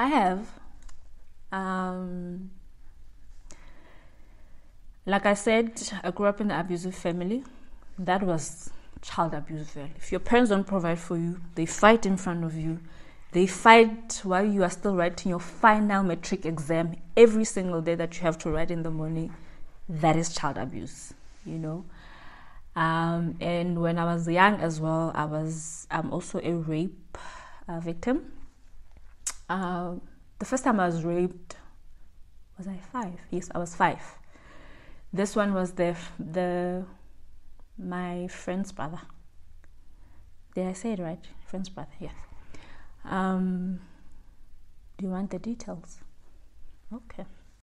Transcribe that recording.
I have. Um, like I said, I grew up in an abusive family. That was child abuse. If your parents don't provide for you, they fight in front of you. They fight while you are still writing your final metric exam every single day that you have to write in the morning. That is child abuse, you know. Um, and when I was young as well, I was I'm also a rape uh, victim. Uh, the first time I was raped, was I five? Yes, I was five. This one was the the my friend's brother. Did I say it right? Friend's brother, yes. Um, do you want the details? Okay.